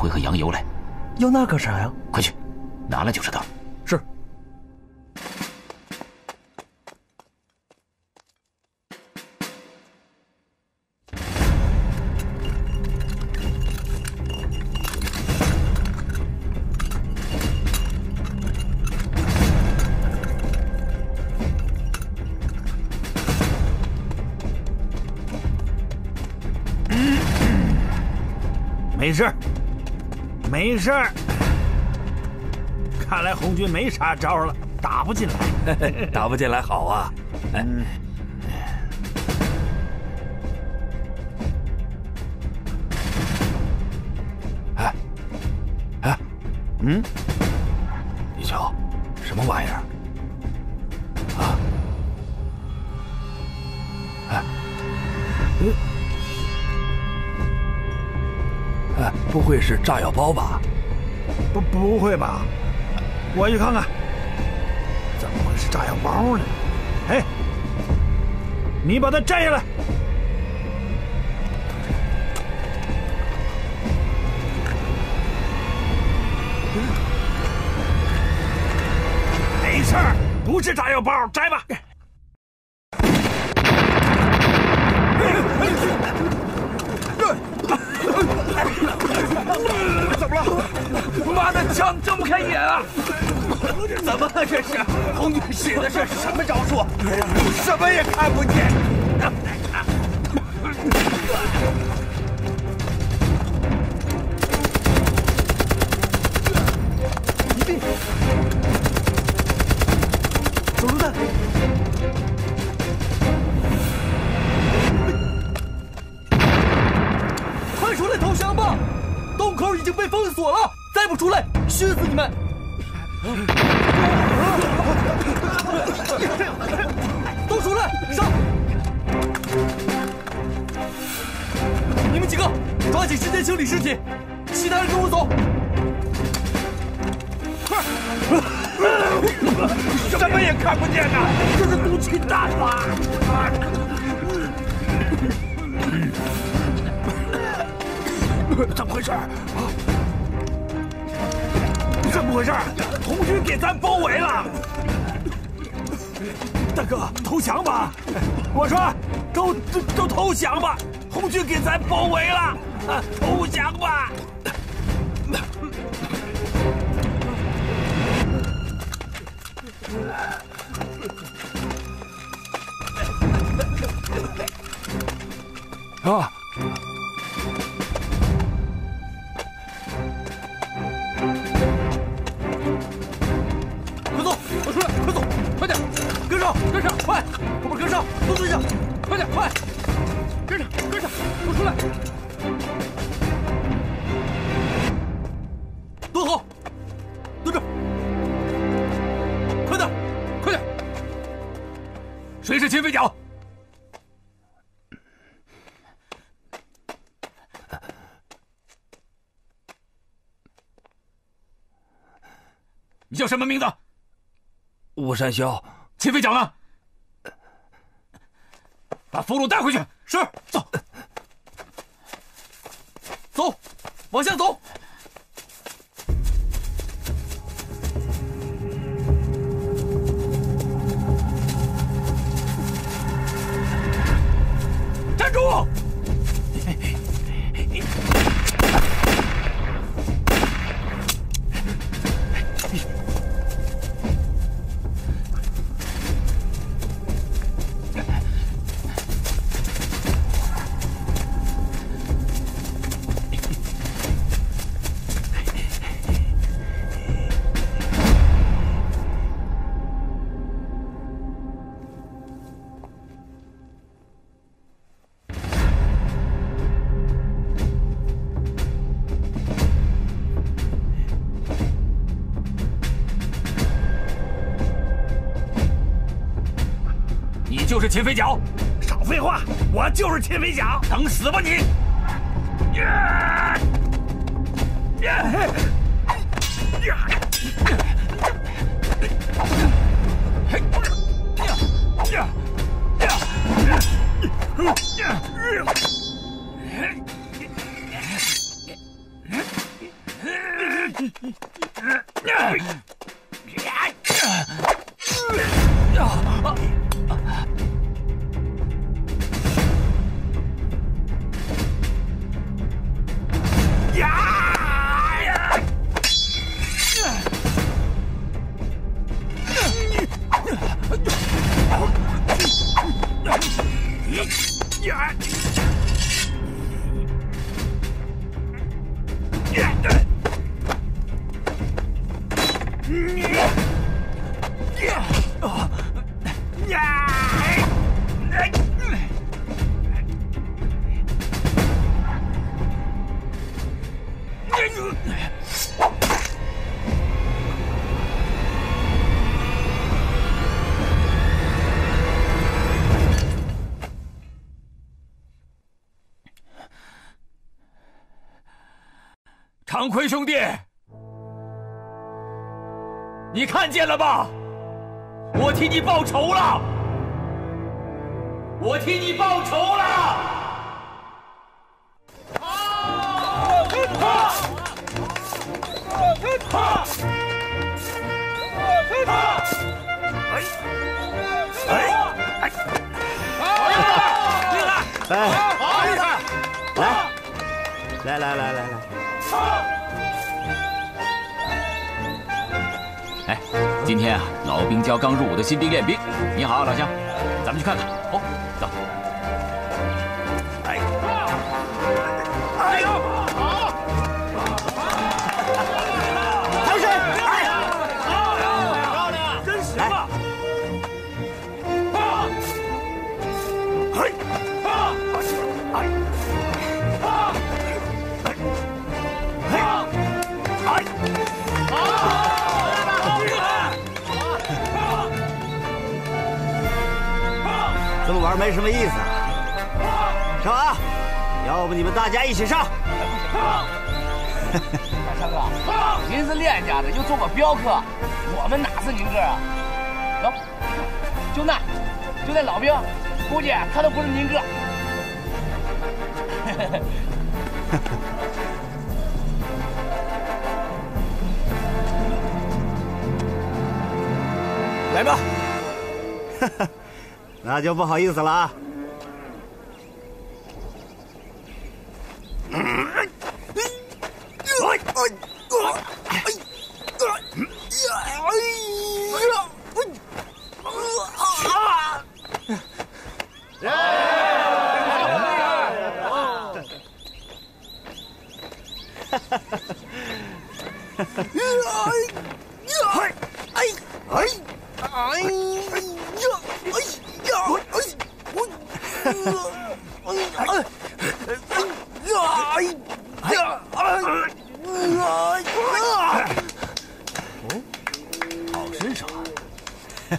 去找一些辣椒、石灰和羊油来。要那干啥呀？快去，拿了就知道。是。没事，没事。看来红军没啥招了，打不进来。打不进来好啊。嗯。哎，哎，嗯，你瞧，什么玩意儿？不会是炸药包吧？不，不会吧？我去看看，怎么会是炸药包呢？哎，你把它摘下来。没事儿，不是炸药包，摘吧。怎么了？妈的，枪睁不开眼啊！怎么了？这是红军使的是什么招数？什么也看不见。一定。手榴弹。快出来投降吧！洞口已经被封锁了，再不出来，熏死你们！都出来，上！你们几个抓紧时间清理尸体，其他人跟我走。快！什么也看不见呐，这是毒气弹吧？怎么回事？怎么回事？红军给咱包围了！大哥，投降吧！我说，都都都投降吧！红军给咱包围了，投降吧！啊！秦飞脚？你叫什么名字？吴山霄。秦飞脚呢？把俘虏带回去。是，走，走，往下走。就是秦飞脚，少废话，我就是秦飞脚，等死吧你！Yeah. 长坤兄弟，你看见了吧？我替你报仇了！我替你报仇了！来来来来来，哎，今天啊，老兵教刚入伍的新兵练兵。你好，老乡，咱们去看看。哦，走。没什么意思啊！上啊！要不你们大家一起上？大强哥，您是练家的，又做过镖客，我们哪是您个啊？喏，就那，就那老兵，估计他都不是您个。来吧，那就不好意思了啊！啊！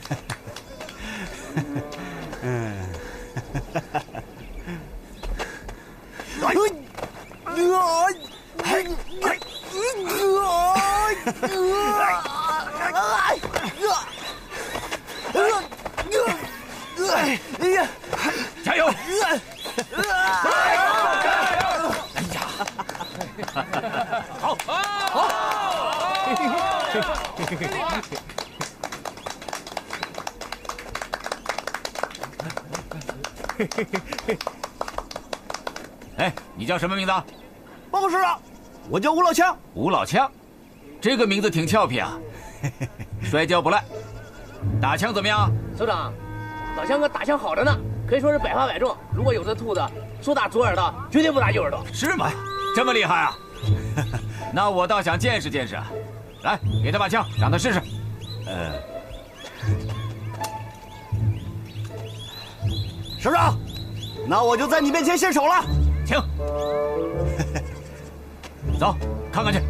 加油！好，哎，你叫什么名字？报告师长，我叫吴老枪。吴老枪，这个名字挺俏皮啊。摔跤不赖，打枪怎么样？首长，老枪哥打枪好着呢，可以说是百发百中。如果有这兔子说打左耳朵，绝对不打右耳朵。是吗？这么厉害啊？那我倒想见识见识。来，给他把枪，让他试试。呃，首长，那我就在你面前献丑了。请，走，看看去。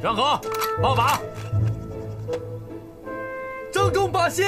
双河，报靶。正中靶心。